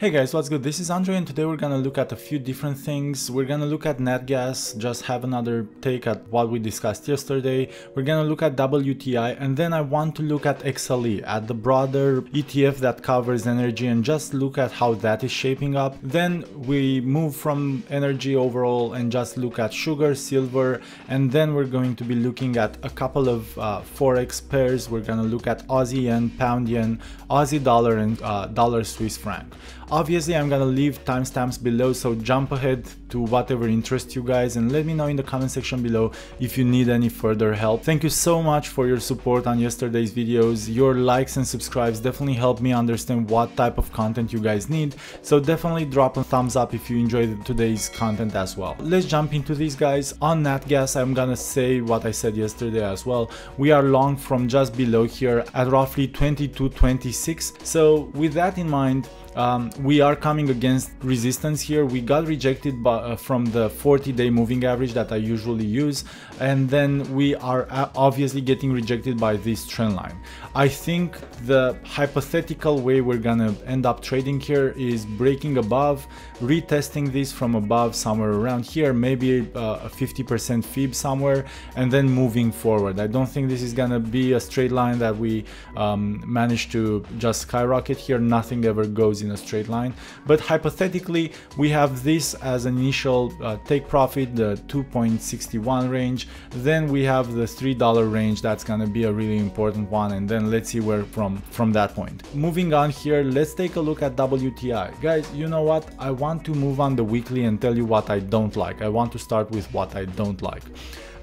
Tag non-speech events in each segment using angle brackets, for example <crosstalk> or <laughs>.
Hey guys, what's good? This is Andre and today we're gonna look at a few different things. We're gonna look at NatGas, just have another take at what we discussed yesterday. We're gonna look at WTI and then I want to look at XLE, at the broader ETF that covers energy and just look at how that is shaping up. Then we move from energy overall and just look at sugar, silver, and then we're going to be looking at a couple of uh, Forex pairs. We're gonna look at Aussie yen, pound yen, Aussie dollar and uh, dollar Swiss franc. Obviously, I'm gonna leave timestamps below, so jump ahead to whatever interests you guys and let me know in the comment section below if you need any further help. Thank you so much for your support on yesterday's videos. Your likes and subscribes definitely help me understand what type of content you guys need, so definitely drop a thumbs up if you enjoyed today's content as well. Let's jump into these guys. On NatGas, I'm gonna say what I said yesterday as well. We are long from just below here at roughly 22.26. So with that in mind, um, we are coming against resistance here. We got rejected by, uh, from the 40 day moving average that I usually use. And then we are uh, obviously getting rejected by this trend line. I think the hypothetical way we're gonna end up trading here is breaking above, retesting this from above somewhere around here, maybe uh, a 50% fib somewhere, and then moving forward. I don't think this is gonna be a straight line that we um, manage to just skyrocket here. Nothing ever goes in in a straight line. But hypothetically, we have this as an initial uh, take profit, the 2.61 range. Then we have the $3 range. That's going to be a really important one. And then let's see where from, from that point. Moving on here, let's take a look at WTI. Guys, you know what? I want to move on the weekly and tell you what I don't like. I want to start with what I don't like.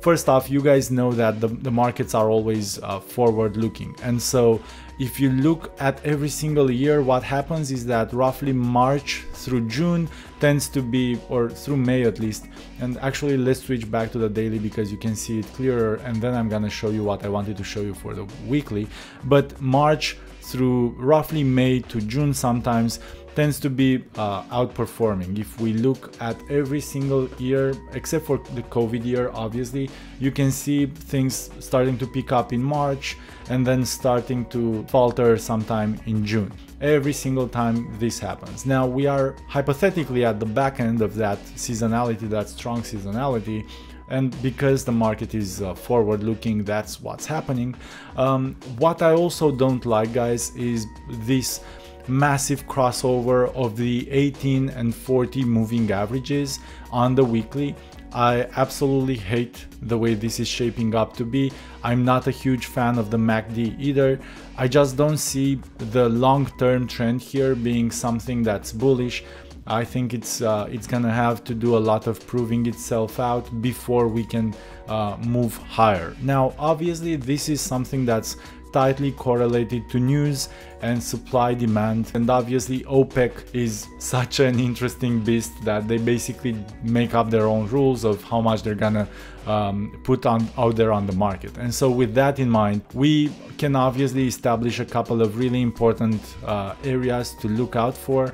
First off, you guys know that the, the markets are always uh, forward looking. And so if you look at every single year, what happens is that roughly March through June tends to be, or through May at least, and actually let's switch back to the daily because you can see it clearer and then I'm gonna show you what I wanted to show you for the weekly. But March through roughly May to June sometimes tends to be uh, outperforming. If we look at every single year, except for the COVID year, obviously, you can see things starting to pick up in March and then starting to falter sometime in June. Every single time this happens. Now, we are hypothetically at the back end of that seasonality, that strong seasonality, and because the market is uh, forward looking that's what's happening um, what i also don't like guys is this massive crossover of the 18 and 40 moving averages on the weekly. I absolutely hate the way this is shaping up to be. I'm not a huge fan of the MACD either. I just don't see the long-term trend here being something that's bullish. I think it's uh, it's gonna have to do a lot of proving itself out before we can uh, move higher. Now, obviously, this is something that's tightly correlated to news and supply demand and obviously OPEC is <laughs> such an interesting beast that they basically make up their own rules of how much they're gonna um, put on out there on the market and so with that in mind we can obviously establish a couple of really important uh, areas to look out for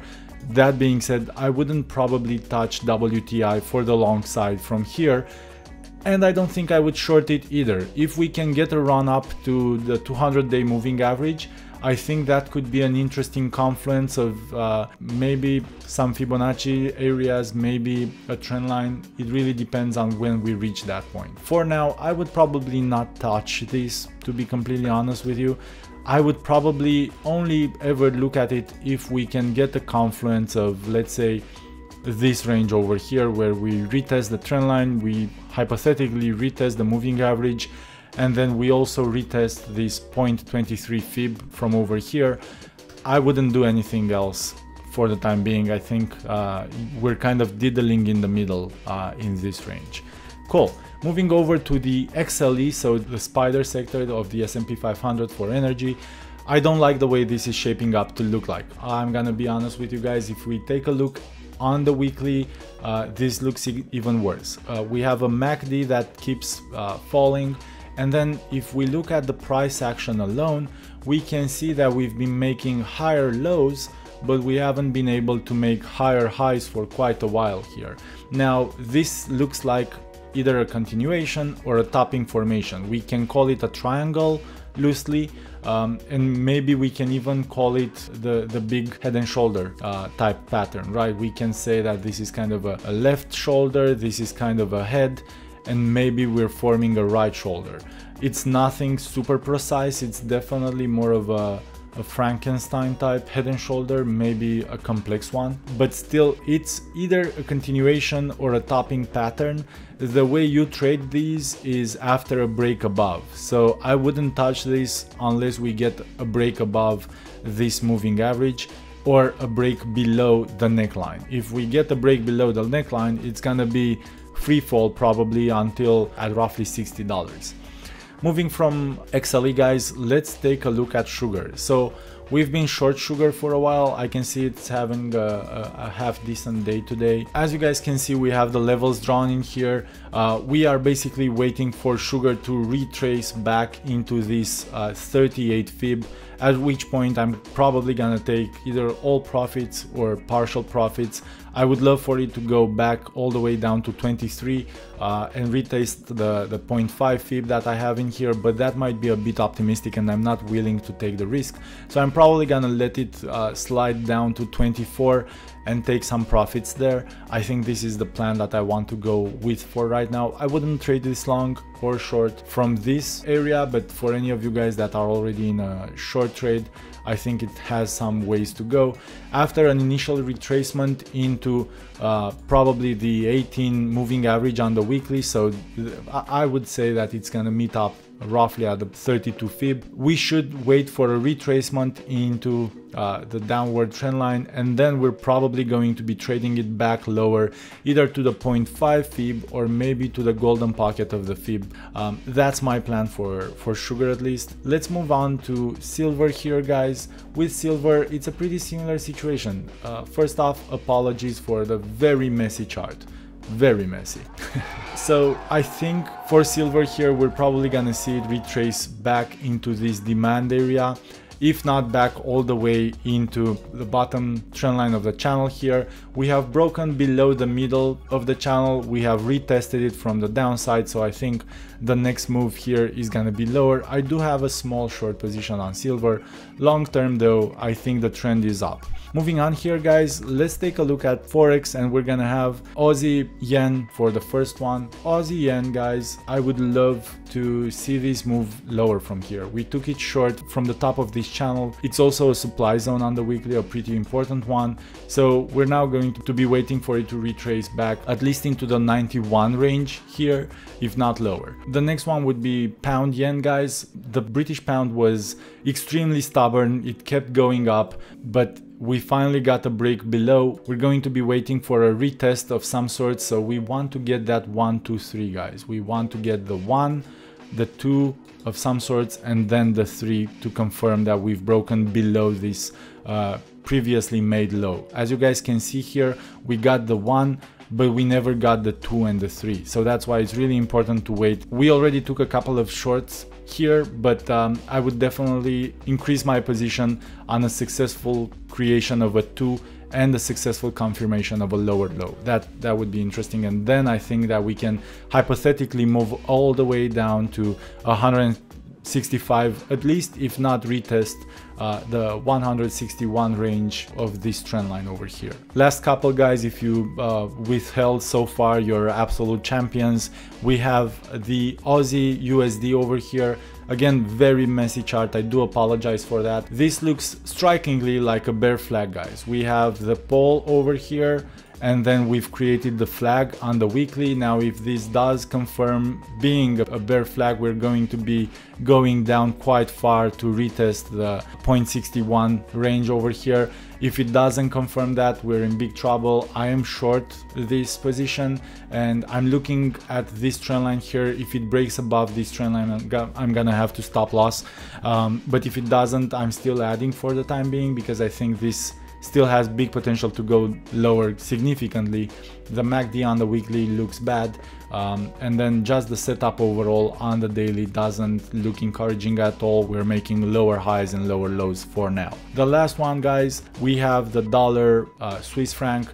that being said I wouldn't probably touch WTI for the long side from here and I don't think I would short it either. If we can get a run up to the 200 day moving average, I think that could be an interesting confluence of uh, maybe some Fibonacci areas, maybe a trend line. It really depends on when we reach that point. For now, I would probably not touch this, to be completely honest with you. I would probably only ever look at it if we can get a confluence of, let's say, this range over here where we retest the trend line, we hypothetically retest the moving average, and then we also retest this 0.23 fib from over here. I wouldn't do anything else for the time being. I think uh, we're kind of diddling in the middle uh, in this range. Cool. Moving over to the XLE, so the spider sector of the S&P 500 for energy. I don't like the way this is shaping up to look like. I'm gonna be honest with you guys, if we take a look on the weekly, uh, this looks even worse. Uh, we have a MACD that keeps uh, falling. And then if we look at the price action alone, we can see that we've been making higher lows, but we haven't been able to make higher highs for quite a while here. Now, this looks like either a continuation or a topping formation. We can call it a triangle, loosely um, and maybe we can even call it the, the big head and shoulder uh, type pattern, right? We can say that this is kind of a, a left shoulder, this is kind of a head, and maybe we're forming a right shoulder. It's nothing super precise, it's definitely more of a a Frankenstein type head and shoulder, maybe a complex one, but still it's either a continuation or a topping pattern. The way you trade these is after a break above. So I wouldn't touch this unless we get a break above this moving average or a break below the neckline. If we get a break below the neckline, it's gonna be free fall probably until at roughly $60. Moving from XLE guys, let's take a look at sugar. So we've been short sugar for a while. I can see it's having a, a, half decent day today. As you guys can see, we have the levels drawn in here. Uh, we are basically waiting for sugar to retrace back into this uh, 38 fib at which point I'm probably gonna take either all profits or partial profits. I would love for it to go back all the way down to 23 uh, and retest the, the 0.5 fib that I have in here, but that might be a bit optimistic and I'm not willing to take the risk. So I'm probably gonna let it uh, slide down to 24 and take some profits there. I think this is the plan that I want to go with for right now. I wouldn't trade this long or short from this area, but for any of you guys that are already in a short trade, I think it has some ways to go. After an initial retracement into uh, probably the 18 moving average on the weekly, so I would say that it's gonna meet up roughly at the 32 fib. We should wait for a retracement into uh, the downward trend line and then we're probably going to be trading it back lower either to the 0.5 fib or maybe to the golden pocket of the fib. Um, that's my plan for, for sugar at least. Let's move on to silver here guys. With silver it's a pretty similar situation. Uh, first off apologies for the very messy chart very messy. so I think for silver here, we're probably gonna see it retrace back into this demand area if not back all the way into the bottom trend line of the channel here. We have broken below the middle of the channel, we have retested it from the downside, so I think the next move here is gonna be lower. I do have a small short position on silver. Long term though, I think the trend is up. Moving on here guys, let's take a look at Forex and we're gonna have Aussie Yen for the first one. Aussie Yen guys, I would love to see this move lower from here. We took it short from the top of this channel. It's also a supply zone on the weekly, a pretty important one. So we're now going to be waiting for it to retrace back at least into the 91 range here, if not lower. The next one would be Pound Yen guys. The British Pound was extremely stubborn. It kept going up, but we finally got a break below. We're going to be waiting for a retest of some sort. So we want to get that one, two, three guys. We want to get the one, the two of some sorts, and then the three to confirm that we've broken below this uh, previously made low. As you guys can see here, we got the one, but we never got the two and the three. So that's why it's really important to wait. We already took a couple of shorts here, but um, I would definitely increase my position on a successful creation of a 2 and a successful confirmation of a lower low. That that would be interesting and then I think that we can hypothetically move all the way down to 100 65 at least if not retest uh, the 161 range of this trend line over here last couple guys if you uh, withheld so far your absolute champions we have the Aussie USD over here Again, very messy chart, I do apologize for that. This looks strikingly like a bear flag, guys. We have the pole over here, and then we've created the flag on the weekly. Now if this does confirm being a bear flag, we're going to be going down quite far to retest the 0.61 range over here. If it doesn't confirm that, we're in big trouble. I am short this position and I'm looking at this trend line here. If it breaks above this trend line, I'm gonna have to stop loss. Um, but if it doesn't, I'm still adding for the time being because I think this still has big potential to go lower significantly. The MACD on the weekly looks bad um, and then just the setup overall on the daily doesn't look encouraging at all. We're making lower highs and lower lows for now. The last one guys, we have the dollar uh, Swiss franc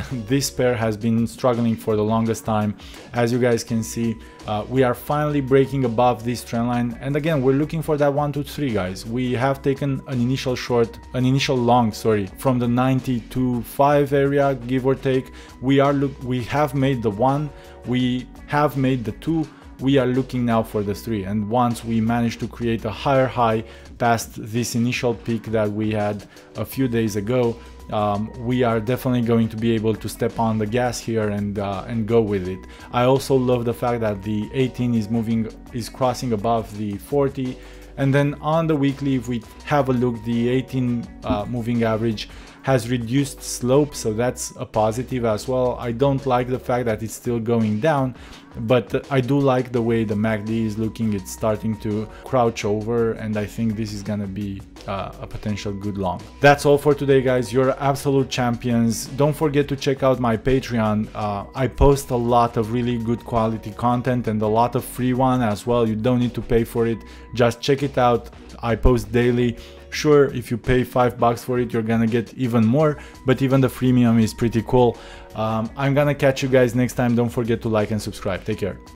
<laughs> this pair has been struggling for the longest time. As you guys can see, uh, we are finally breaking above this trend line. And again, we're looking for that one, two, three guys. We have taken an initial short, an initial long, sorry, from the 90 to 5 area, give or take. We are look, we have made the one, we have made the two, we are looking now for the three and once we manage to create a higher high past this initial peak that we had a few days ago um, we are definitely going to be able to step on the gas here and uh, and go with it. I also love the fact that the 18 is moving is crossing above the 40 and then on the weekly if we have a look the 18 uh, moving average has reduced slope so that's a positive as well I don't like the fact that it's still going down but I do like the way the MACD is looking it's starting to crouch over and I think this is gonna be uh, a potential good long. That's all for today guys, you're absolute champions. Don't forget to check out my Patreon. Uh, I post a lot of really good quality content and a lot of free one as well. You don't need to pay for it, just check it out. I post daily Sure, if you pay five bucks for it, you're gonna get even more, but even the freemium is pretty cool. Um, I'm gonna catch you guys next time. Don't forget to like and subscribe. Take care.